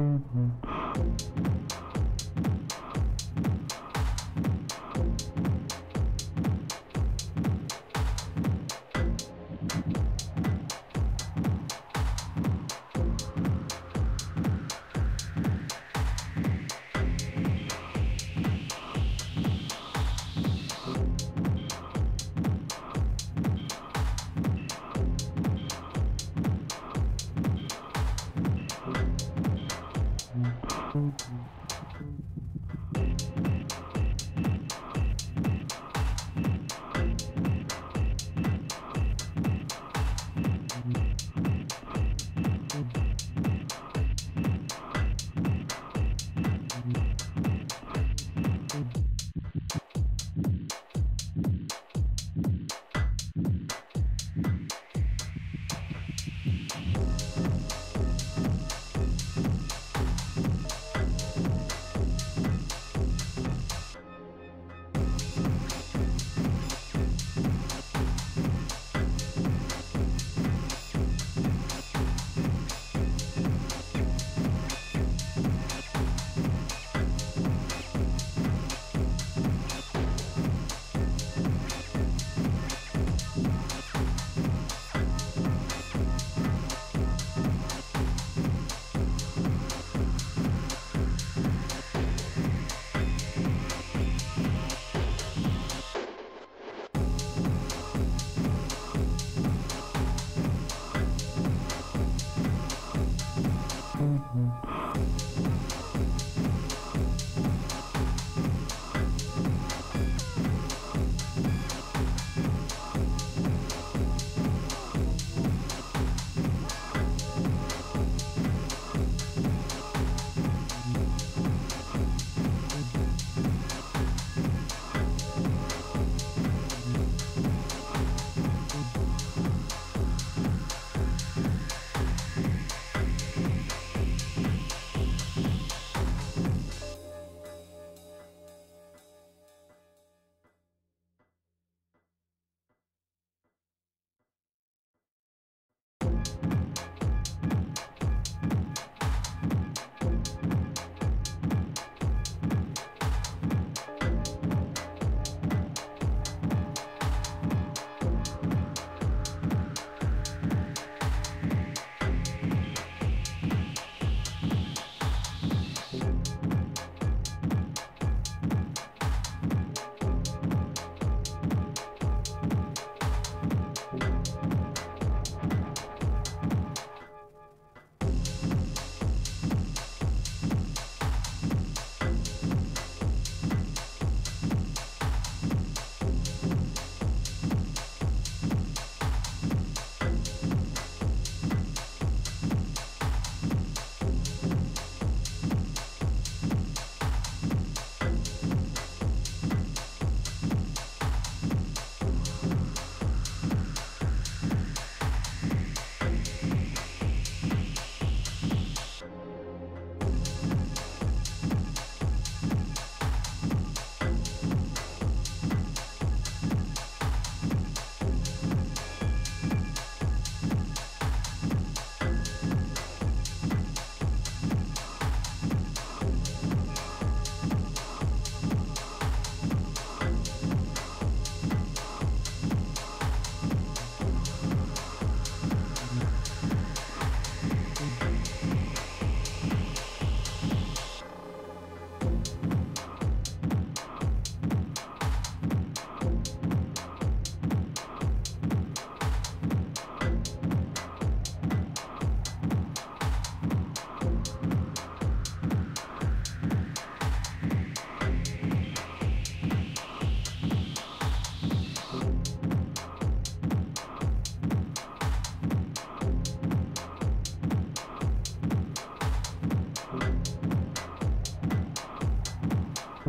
mm-hmm. Mm-hmm.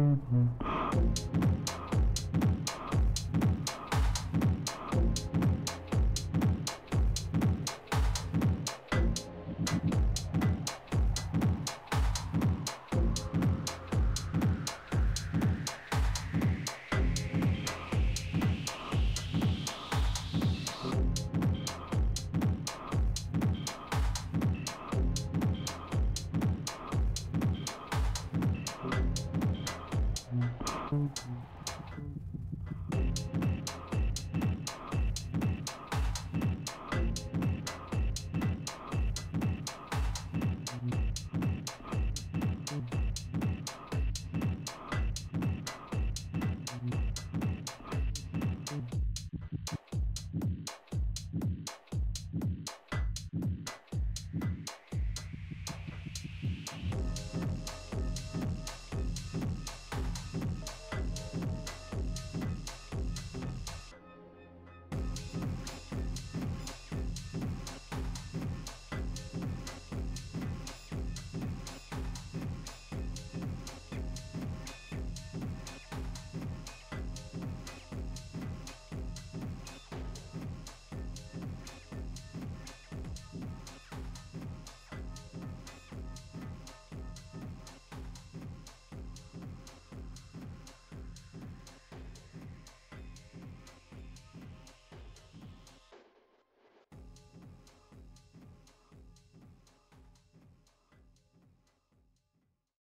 Mm-hmm.